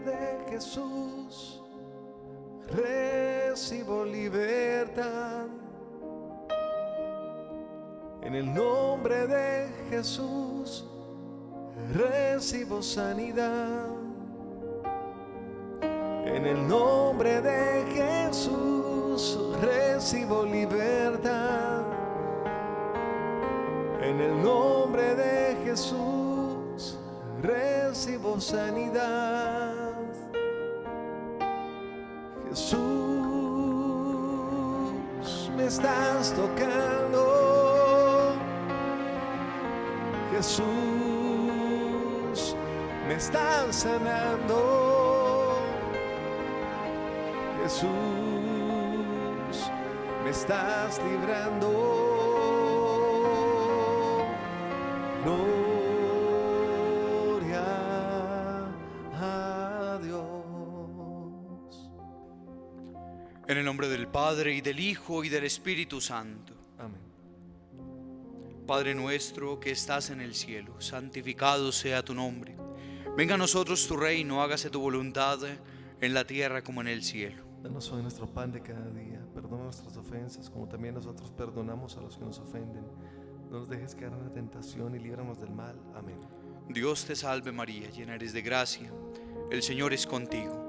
de Jesús recibo libertad. En el nombre de Jesús recibo sanidad. En el nombre de Jesús recibo libertad. En el nombre de Jesús recibo sanidad. Jesús, me estás tocando. Jesús, me estás sanando. Jesús, me estás librando. En el nombre del Padre y del Hijo y del Espíritu Santo. Amén. Padre nuestro que estás en el cielo, santificado sea tu nombre. Venga a nosotros tu reino, hágase tu voluntad en la tierra como en el cielo. Danos hoy nuestro pan de cada día. Perdona nuestras ofensas, como también nosotros perdonamos a los que nos ofenden. No nos dejes caer en la tentación y líbranos del mal. Amén. Dios te salve María, llena eres de gracia. El Señor es contigo.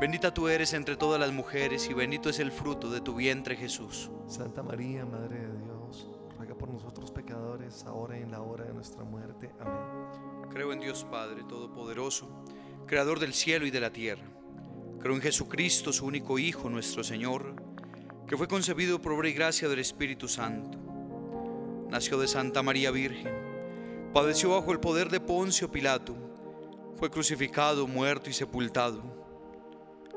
Bendita tú eres entre todas las mujeres y bendito es el fruto de tu vientre Jesús. Santa María, Madre de Dios, ruega por nosotros pecadores, ahora y en la hora de nuestra muerte. Amén. Creo en Dios Padre Todopoderoso, Creador del cielo y de la tierra. Creo en Jesucristo, su único Hijo, nuestro Señor, que fue concebido por obra y gracia del Espíritu Santo. Nació de Santa María Virgen, padeció bajo el poder de Poncio Pilato, fue crucificado, muerto y sepultado.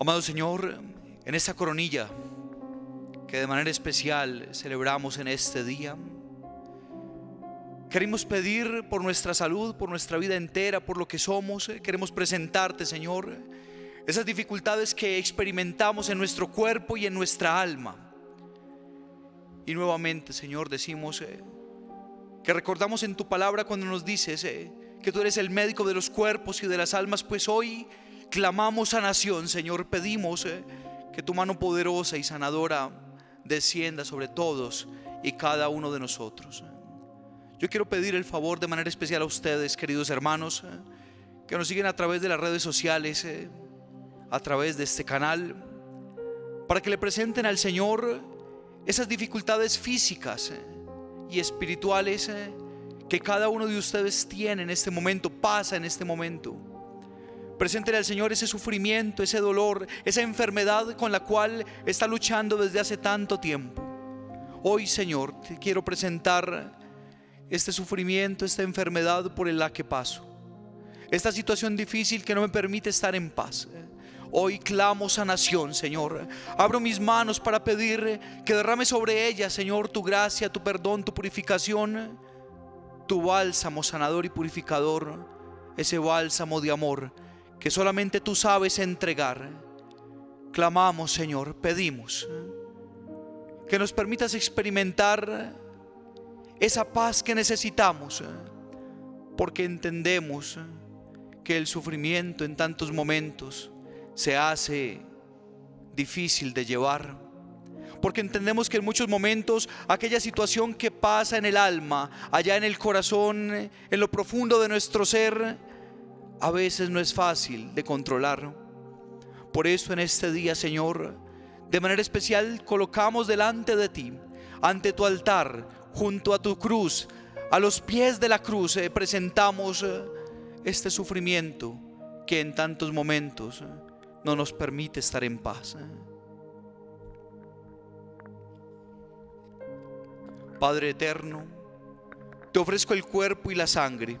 Amado Señor, en esta coronilla que de manera especial celebramos en este día, queremos pedir por nuestra salud, por nuestra vida entera, por lo que somos. Queremos presentarte, Señor, esas dificultades que experimentamos en nuestro cuerpo y en nuestra alma. Y nuevamente, Señor, decimos eh, que recordamos en tu palabra cuando nos dices eh, que tú eres el médico de los cuerpos y de las almas, pues hoy clamamos sanación, Señor, pedimos eh, que tu mano poderosa y sanadora descienda sobre todos y cada uno de nosotros. Yo quiero pedir el favor de manera especial a ustedes, queridos hermanos, eh, que nos siguen a través de las redes sociales, eh, a través de este canal, para que le presenten al Señor esas dificultades físicas eh, y espirituales eh, que cada uno de ustedes tiene en este momento, pasa en este momento. Preséntele al Señor ese sufrimiento, ese dolor, esa enfermedad con la cual está luchando desde hace tanto tiempo. Hoy, Señor, te quiero presentar este sufrimiento, esta enfermedad por la que paso. Esta situación difícil que no me permite estar en paz. Hoy clamo sanación, Señor. Abro mis manos para pedir que derrame sobre ella, Señor, tu gracia, tu perdón, tu purificación, tu bálsamo sanador y purificador, ese bálsamo de amor que solamente tú sabes entregar. Clamamos, Señor, pedimos que nos permitas experimentar esa paz que necesitamos, porque entendemos que el sufrimiento en tantos momentos se hace difícil de llevar. Porque entendemos que en muchos momentos aquella situación que pasa en el alma, allá en el corazón, en lo profundo de nuestro ser, a veces no es fácil de controlar. Por eso en este día, Señor, de manera especial colocamos delante de ti, ante tu altar, junto a tu cruz, a los pies de la cruz, eh, presentamos eh, este sufrimiento que en tantos momentos eh, no nos permite estar en paz. Padre eterno, te ofrezco el cuerpo y la sangre,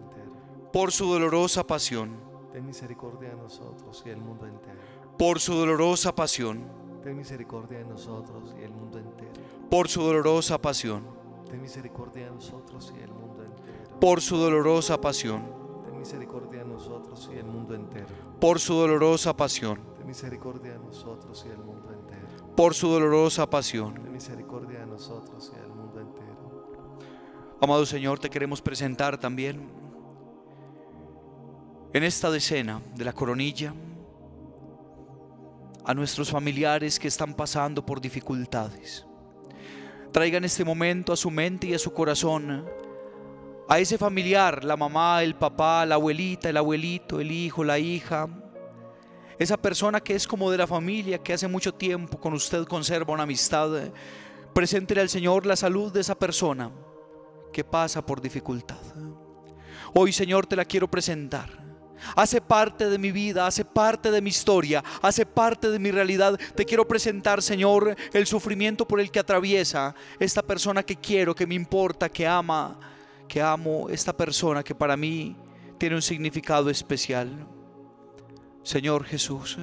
Por su dolorosa pasión, Ten misericordia de nosotros y del mundo entero. por su dolorosa pasión, Ten misericordia de nosotros y del mundo entero. por su dolorosa pasión, Ten misericordia de nosotros y del mundo entero. por su dolorosa pasión, Ten misericordia de nosotros y del mundo entero. por su dolorosa pasión, Ten misericordia de nosotros y del mundo entero. por su dolorosa pasión. Ten misericordia de nosotros y del mundo entero. Amado Señor, te queremos presentar también en esta decena de la coronilla a nuestros familiares que están pasando por dificultades. Traigan este momento a su mente y a su corazón a ese familiar, la mamá, el papá, la abuelita, el abuelito, el hijo, la hija, esa persona que es como de la familia, que hace mucho tiempo con usted conserva una amistad. Preséntele al Señor la salud de esa persona que pasa por dificultad. Hoy, Señor, te la quiero presentar. Hace parte de mi vida, hace parte de mi historia, hace parte de mi realidad. Te quiero presentar, Señor, el sufrimiento por el que atraviesa esta persona que quiero, que me importa, que ama, que amo, esta persona que para mí tiene un significado especial. Señor Jesús,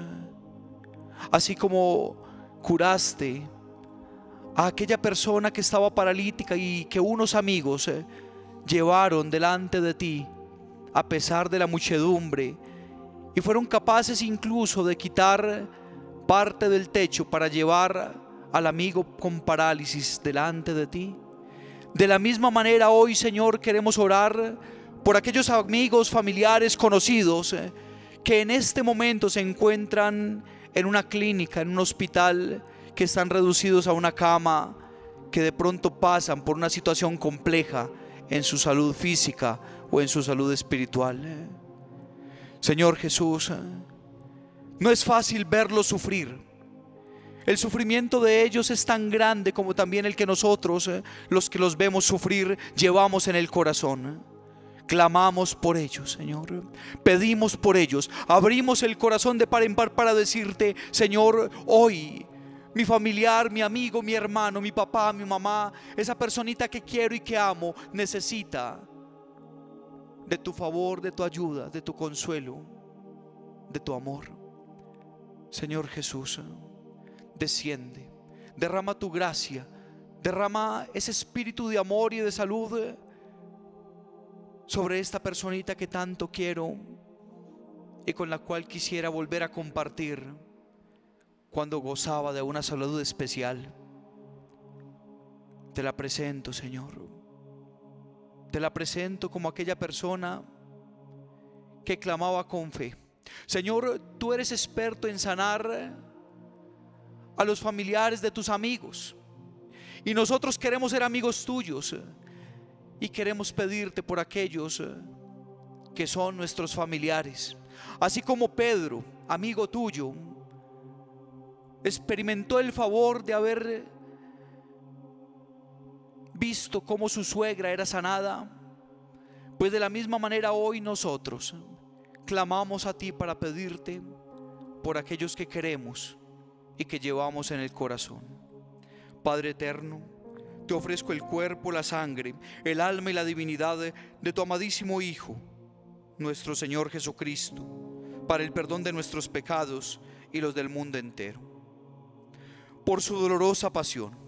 así como curaste a aquella persona que estaba paralítica y que unos amigos eh, llevaron delante de ti a pesar de la muchedumbre y fueron capaces incluso de quitar parte del techo para llevar al amigo con parálisis delante de ti. De la misma manera hoy, Señor, queremos orar por aquellos amigos, familiares, conocidos eh, que en este momento se encuentran en una clínica, en un hospital, que están reducidos a una cama, que de pronto pasan por una situación compleja en su salud física o en su salud espiritual. Señor Jesús, no es fácil verlos sufrir. El sufrimiento de ellos es tan grande como también el que nosotros, los que los vemos sufrir, llevamos en el corazón. Clamamos por ellos, Señor. Pedimos por ellos. Abrimos el corazón de par en par para decirte, Señor, hoy mi familiar, mi amigo, mi hermano, mi papá, mi mamá, esa personita que quiero y que amo, necesita de tu favor, de tu ayuda, de tu consuelo, de tu amor. Señor Jesús, desciende, derrama tu gracia, derrama ese espíritu de amor y de salud sobre esta personita que tanto quiero y con la cual quisiera volver a compartir cuando gozaba de una salud especial. Te la presento, Señor. Te la presento como aquella persona que clamaba con fe. Señor, tú eres experto en sanar a los familiares de tus amigos. Y nosotros queremos ser amigos tuyos. Y queremos pedirte por aquellos que son nuestros familiares. Así como Pedro, amigo tuyo, experimentó el favor de haber visto cómo su suegra era sanada, pues de la misma manera hoy nosotros clamamos a ti para pedirte por aquellos que queremos y que llevamos en el corazón. Padre eterno, te ofrezco el cuerpo, la sangre, el alma y la divinidad de tu amadísimo Hijo, nuestro Señor Jesucristo, para el perdón de nuestros pecados y los del mundo entero. Por su dolorosa pasión,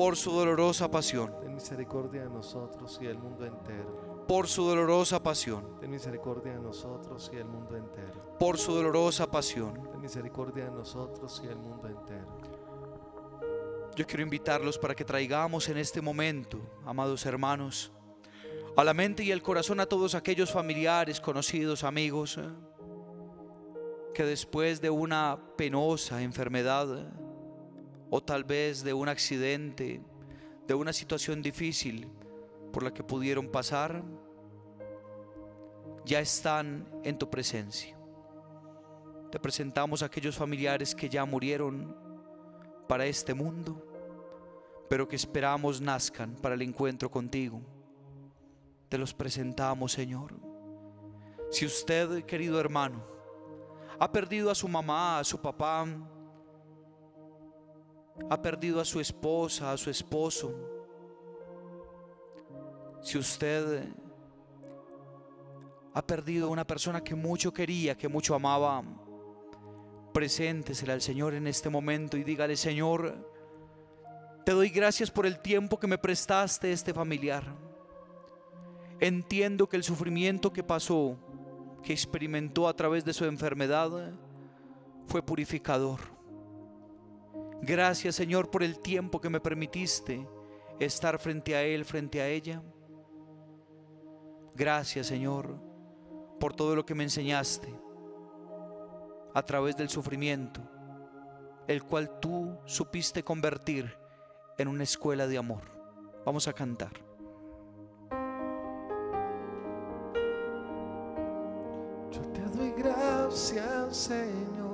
Por su dolorosa pasión, Ten misericordia de nosotros y del mundo entero. por su dolorosa pasión, Ten misericordia de nosotros y del mundo entero. por su dolorosa pasión, Ten misericordia de nosotros y del mundo entero. Yo quiero invitarlos para que traigamos en este momento, amados hermanos, a la mente y el corazón a todos aquellos familiares, conocidos, amigos, eh, que después de una penosa enfermedad eh, o tal vez de un accidente, de una situación difícil por la que pudieron pasar, ya están en tu presencia. Te presentamos a aquellos familiares que ya murieron para este mundo, pero que esperamos nazcan para el encuentro contigo. Te los presentamos, Señor. Si usted, querido hermano, ha perdido a su mamá, a su papá, ha perdido a su esposa, a su esposo, si usted ha perdido a una persona que mucho quería, que mucho amaba, preséntesela al Señor en este momento y dígale, Señor, te doy gracias por el tiempo que me prestaste este familiar. Entiendo que el sufrimiento que pasó, que experimentó a través de su enfermedad, fue purificador. Gracias Señor por el tiempo que me permitiste estar frente a Él, frente a ella. Gracias Señor por todo lo que me enseñaste a través del sufrimiento, el cual tú supiste convertir en una escuela de amor. Vamos a cantar. Yo te doy gracias, Señor.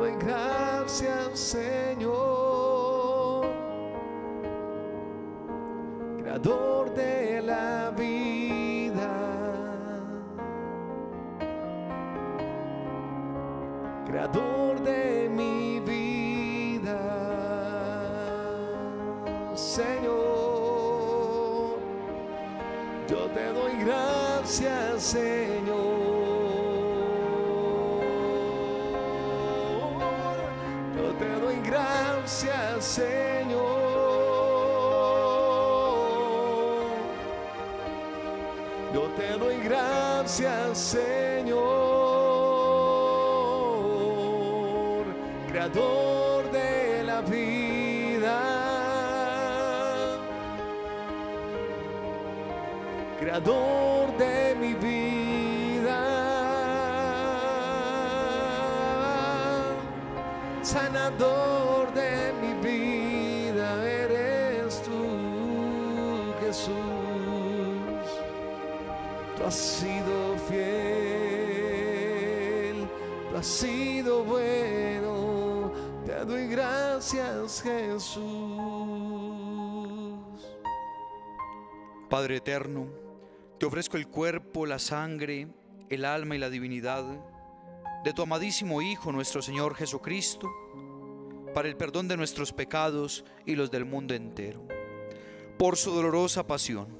Yo te doy gracias, Señor. Creador de la vida. Creador de mi vida. Señor. Yo te doy gracias, Señor. Gracias, Señor. Yo te doy gracias, Señor, creador de la vida, creador de mi vida, sanador de mi vida, eres tú, Jesús. Tú has sido fiel, tú has sido bueno, te doy gracias Jesús. Padre eterno, te ofrezco el cuerpo, la sangre, el alma y la divinidad de tu amadísimo Hijo, nuestro Señor Jesucristo, para el perdón de nuestros pecados y los del mundo entero. Por su dolorosa pasión,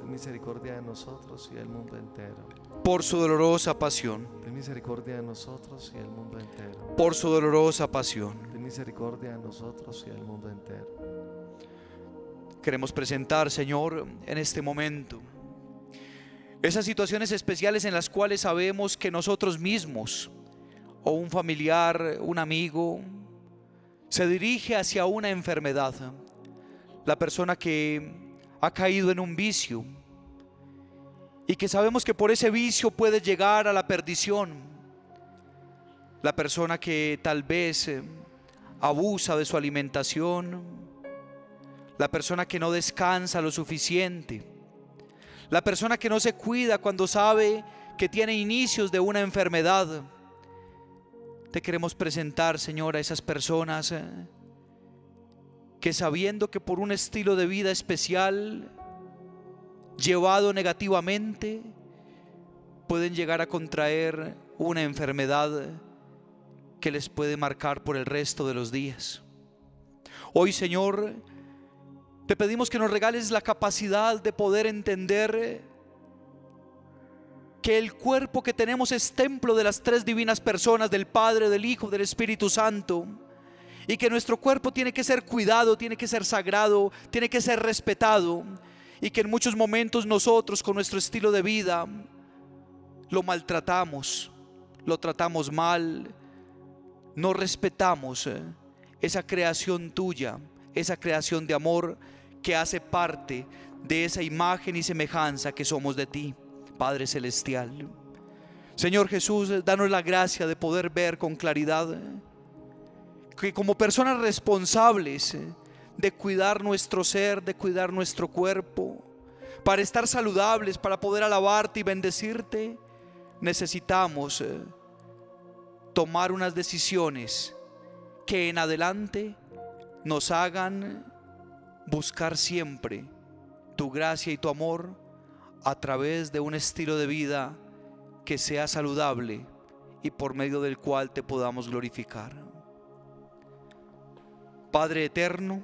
Ten misericordia de nosotros y del mundo entero. por su dolorosa pasión, Ten misericordia de nosotros y del mundo entero. por su dolorosa pasión. Ten misericordia de nosotros y del mundo entero. Queremos presentar, Señor, en este momento esas situaciones especiales en las cuales sabemos que nosotros mismos o un familiar, un amigo, se dirige hacia una enfermedad. La persona que ha caído en un vicio y que sabemos que por ese vicio puede llegar a la perdición. La persona que tal vez eh, abusa de su alimentación, la persona que no descansa lo suficiente, la persona que no se cuida cuando sabe que tiene inicios de una enfermedad. Te queremos presentar, Señor, a esas personas eh, que sabiendo que por un estilo de vida especial, llevado negativamente, pueden llegar a contraer una enfermedad que les puede marcar por el resto de los días. Hoy, Señor, te pedimos que nos regales la capacidad de poder entender que el cuerpo que tenemos es templo de las tres divinas personas, del Padre, del Hijo, del Espíritu Santo. Y que nuestro cuerpo tiene que ser cuidado, tiene que ser sagrado, tiene que ser respetado. Y que en muchos momentos nosotros con nuestro estilo de vida lo maltratamos, lo tratamos mal, no respetamos eh, esa creación tuya, esa creación de amor que hace parte de esa imagen y semejanza que somos de ti, Padre Celestial. Señor Jesús, danos la gracia de poder ver con claridad que como personas responsables eh, de cuidar nuestro ser, de cuidar nuestro cuerpo, para estar saludables, para poder alabarte y bendecirte, necesitamos eh, tomar unas decisiones que en adelante nos hagan buscar siempre tu gracia y tu amor a través de un estilo de vida que sea saludable y por medio del cual te podamos glorificar. Padre eterno,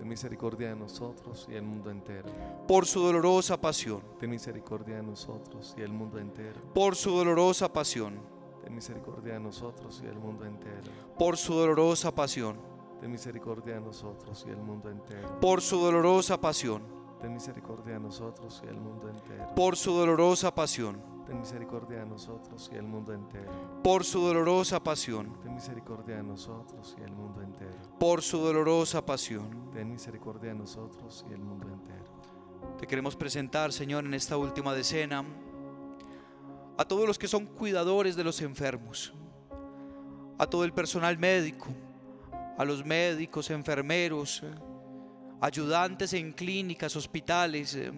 Ten misericordia de nosotros y del mundo entero. Por su dolorosa pasión. Ten misericordia de nosotros y del mundo entero. Por su dolorosa pasión Ten misericordia de nosotros y del mundo entero. Por su dolorosa pasión. Ten misericordia de nosotros y del mundo entero. Por su dolorosa pasión. Ten misericordia de nosotros y del mundo entero. Por su dolorosa pasión. Ten misericordia de nosotros y del mundo entero. Por su dolorosa pasión. Ten misericordia de nosotros y del mundo entero. Por su dolorosa pasión. Ten misericordia de nosotros y del mundo entero. Te queremos presentar, Señor, en esta última decena a todos los que son cuidadores de los enfermos, a todo el personal médico, a los médicos, enfermeros, eh, ayudantes en clínicas, hospitales, eh,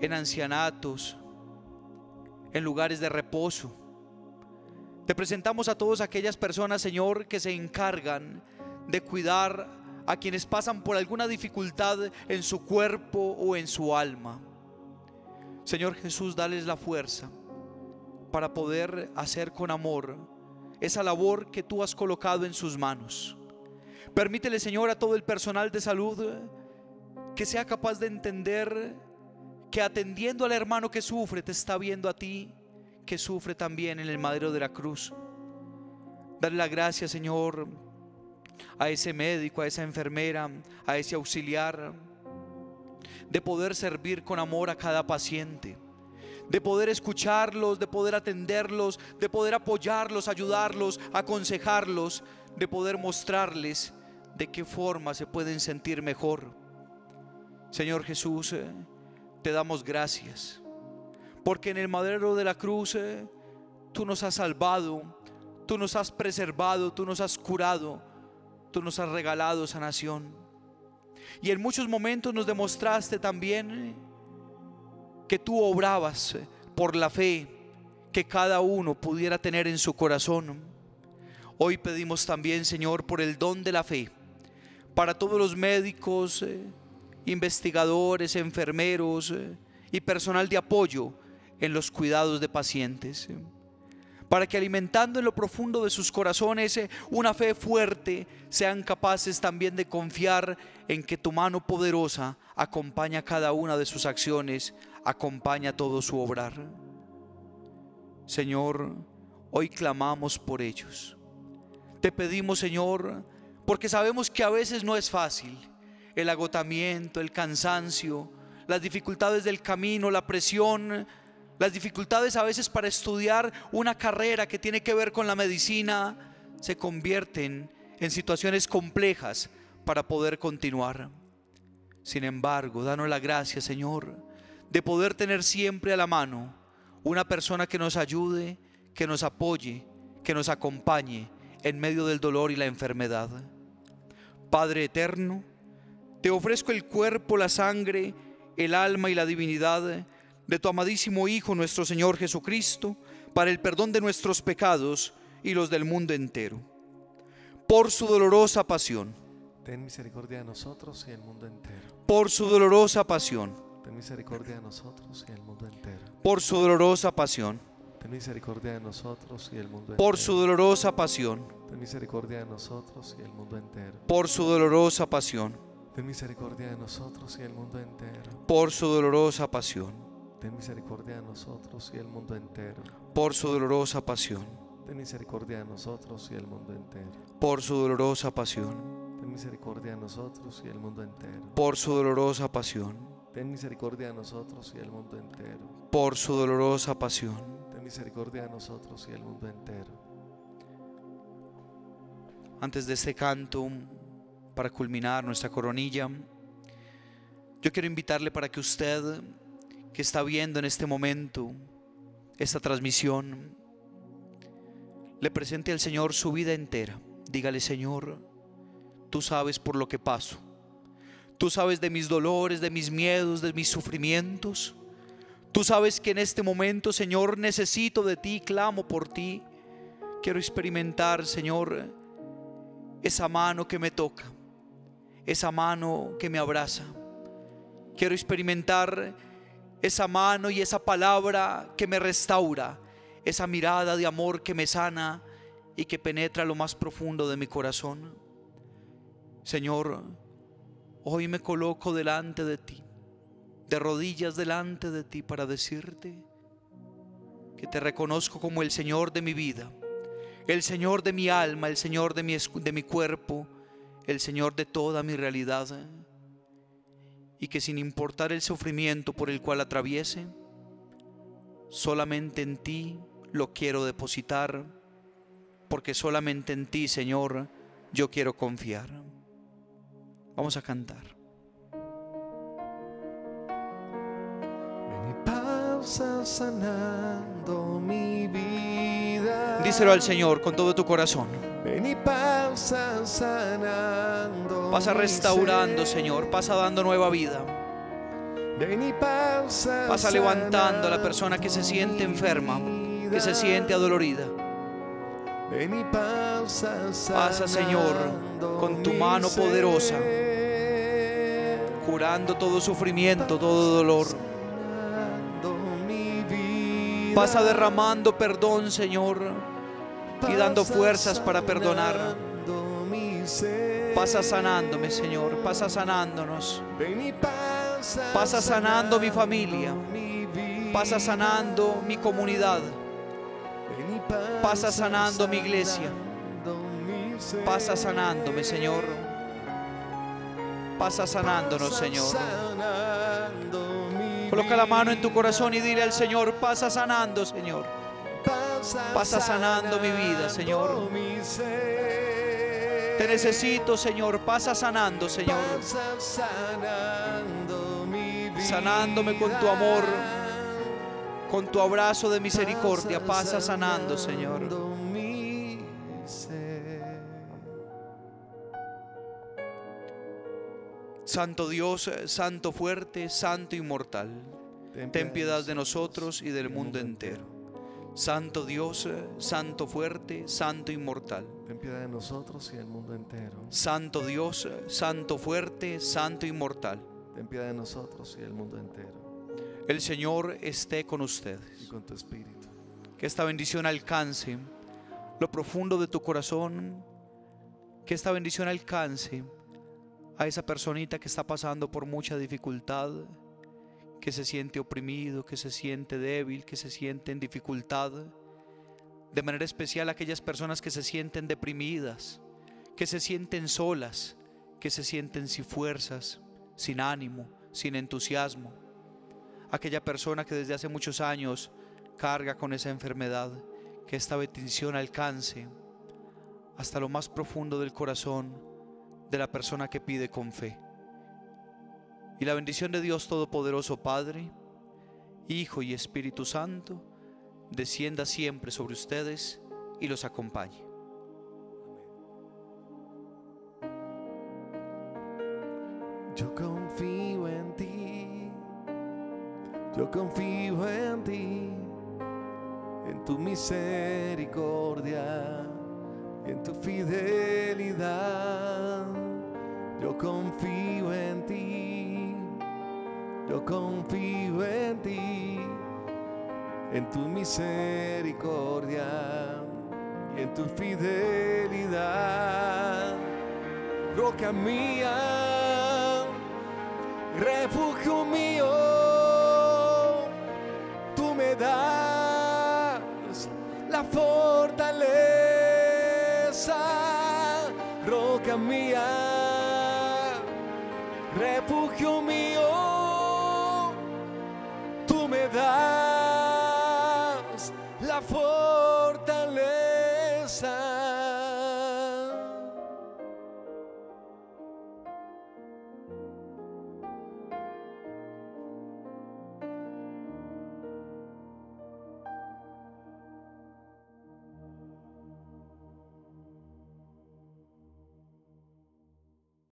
en ancianatos, en lugares de reposo. Te presentamos a todas aquellas personas, Señor, que se encargan de cuidar a quienes pasan por alguna dificultad en su cuerpo o en su alma. Señor Jesús, dales la fuerza para poder hacer con amor esa labor que tú has colocado en sus manos. Permítele, Señor, a todo el personal de salud que sea capaz de entender que atendiendo al hermano que sufre, te está viendo a ti que sufre también en el madero de la cruz. Dale la gracia, Señor, a ese médico, a esa enfermera, a ese auxiliar de poder servir con amor a cada paciente, de poder escucharlos, de poder atenderlos, de poder apoyarlos, ayudarlos, aconsejarlos, de poder mostrarles de qué forma se pueden sentir mejor. Señor Jesús, eh, te damos gracias, porque en el madero de la cruz eh, tú nos has salvado, tú nos has preservado, tú nos has curado, tú nos has regalado sanación. Y en muchos momentos nos demostraste también que tú obrabas por la fe que cada uno pudiera tener en su corazón. Hoy pedimos también, Señor, por el don de la fe, para todos los médicos, eh, investigadores, enfermeros eh, y personal de apoyo en los cuidados de pacientes para que alimentando en lo profundo de sus corazones eh, una fe fuerte, sean capaces también de confiar en que tu mano poderosa acompaña cada una de sus acciones, acompaña todo su obrar. Señor, hoy clamamos por ellos. Te pedimos, Señor, porque sabemos que a veces no es fácil. El agotamiento, el cansancio, las dificultades del camino, la presión, las dificultades a veces para estudiar una carrera que tiene que ver con la medicina se convierten en situaciones complejas para poder continuar. Sin embargo, danos la gracia, Señor, de poder tener siempre a la mano una persona que nos ayude, que nos apoye, que nos acompañe en medio del dolor y la enfermedad. Padre eterno, te ofrezco el cuerpo, la sangre, el alma y la divinidad de tu amadísimo Hijo nuestro Señor Jesucristo, para el perdón de nuestros pecados y los del mundo entero. Por su dolorosa pasión. Ten misericordia de nosotros y el mundo entero. Por su dolorosa pasión. Ten misericordia de nosotros y el mundo entero. Por su dolorosa pasión. Ten misericordia de nosotros y el mundo entero. Por su dolorosa pasión. Ten misericordia de nosotros y el mundo entero. Por su dolorosa pasión. Ten misericordia de nosotros y el mundo entero. Por su dolorosa pasión. Ten misericordia de nosotros y el mundo entero. Por su dolorosa pasión. Ten misericordia de nosotros y el mundo entero. Por su dolorosa pasión. Ten misericordia de nosotros y el mundo entero. Por su dolorosa pasión. Ten misericordia de nosotros y el mundo entero. Por su dolorosa pasión. Ten misericordia de nosotros y el mundo entero. Antes de este canto, para culminar nuestra coronilla, yo quiero invitarle para que usted, que está viendo en este momento esta transmisión, le presente al Señor su vida entera. Dígale, Señor, tú sabes por lo que paso. Tú sabes de mis dolores, de mis miedos, de mis sufrimientos. Tú sabes que en este momento, Señor, necesito de ti, clamo por ti. Quiero experimentar, Señor, esa mano que me toca, esa mano que me abraza. Quiero experimentar esa mano y esa palabra que me restaura, esa mirada de amor que me sana y que penetra lo más profundo de mi corazón. Señor, hoy me coloco delante de ti, de rodillas delante de ti para decirte que te reconozco como el Señor de mi vida, el Señor de mi alma, el Señor de mi, de mi cuerpo, el Señor de toda mi realidad. Y que sin importar el sufrimiento por el cual atraviese, solamente en ti lo quiero depositar, porque solamente en ti, Señor, yo quiero confiar. Vamos a cantar. Sanando mi vida. Díselo al Señor con todo tu corazón. Ven y pasa sanando. Pasa restaurando. Señor. Pasa dando nueva vida. Ven y pasa Pasa levantando a la persona que se siente enferma, que se siente adolorida. Ven y pasa, Pasa, Señor, con tu mano poderosa. Curando todo sufrimiento, todo dolor. Pasa derramando perdón, Señor. y dando fuerzas para perdonar. Pasa sanándome, Señor. Pasa sanándonos. Pasa, sanando mi familia. Pasa sanando mi comunidad. Pasa sanando mi iglesia. Pasa sanándome, Señor. Pasa sanándonos, Señor. Coloca la mano en tu corazón y dile al Señor, pasa sanando, Señor. Pasa sanando mi vida, Señor. Te necesito, Señor. Pasa sanando, Señor. Sanándome con tu amor, con tu abrazo de misericordia. Pasa sanando, Señor. Santo Dios, Santo fuerte, Santo inmortal. Ten piedad de nosotros y del mundo entero. Santo Dios, Santo fuerte, Santo inmortal. Ten piedad de nosotros y del mundo entero. Santo Dios, Santo fuerte, Santo inmortal. Ten piedad de nosotros y del mundo entero. El Señor esté con Y ustedes. con tu espíritu. Que esta bendición alcance lo profundo de tu corazón. Que esta bendición alcance a esa personita que está pasando por mucha dificultad, que se siente oprimido, que se siente débil, que se siente en dificultad. De manera especial aquellas personas que se sienten deprimidas, que se sienten solas, que se sienten sin fuerzas, sin ánimo, sin entusiasmo. Aquella persona que desde hace muchos años carga con esa enfermedad, que esta bendición alcance hasta lo más profundo del corazón de la persona que pide con fe. Y la bendición de Dios Todopoderoso Padre, Hijo y Espíritu Santo, descienda siempre sobre ustedes y los acompañe. Yo confío en ti, yo confío en ti, en tu misericordia y en tu fidelidad. Yo confío en ti, yo confío en ti, en tu misericordia y en tu fidelidad. Roca mía, refugio mío, tú me das la fortaleza, roca mía,